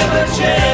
and their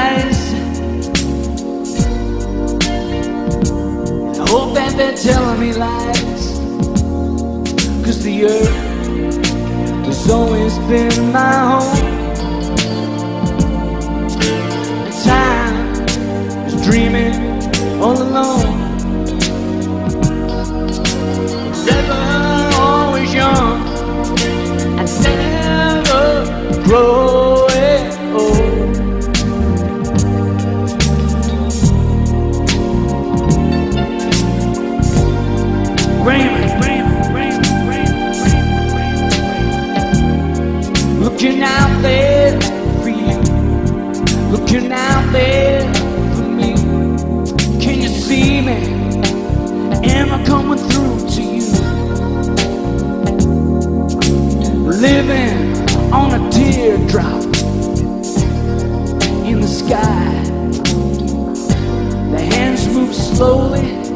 eyes. I hope that they're telling me lies. Cause the earth has always been my home. And time is dreaming all alone. sky. The hands move slowly.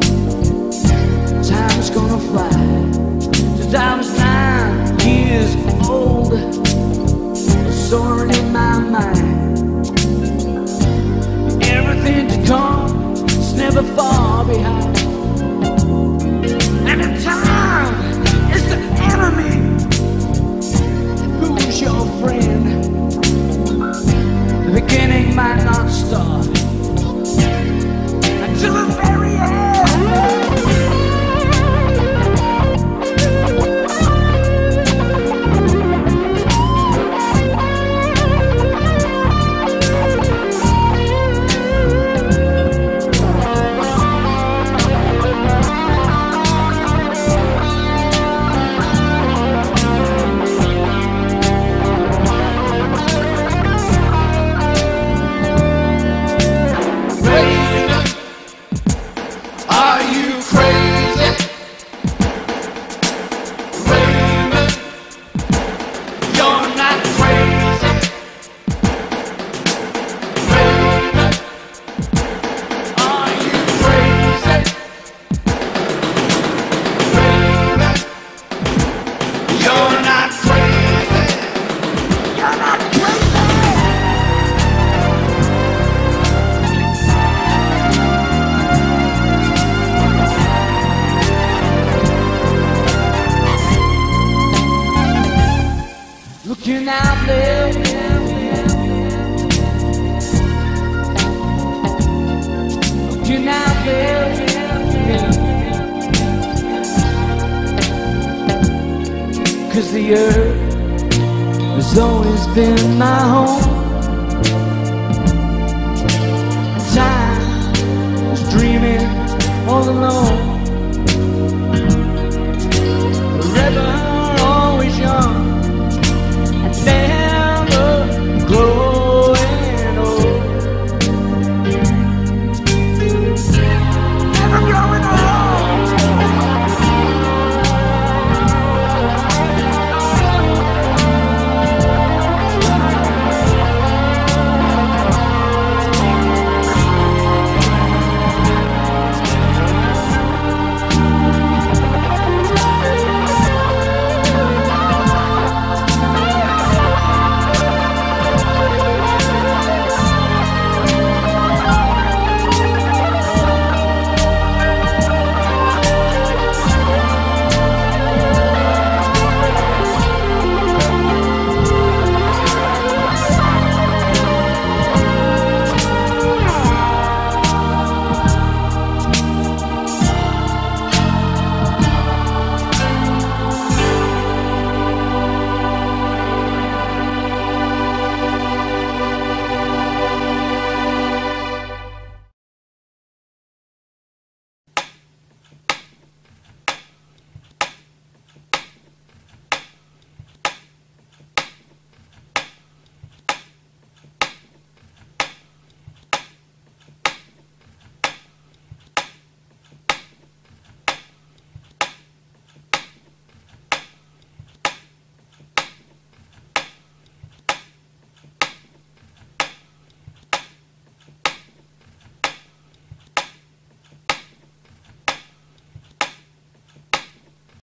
earth has always been my home. Time was dreaming all alone. Forever, always young. I never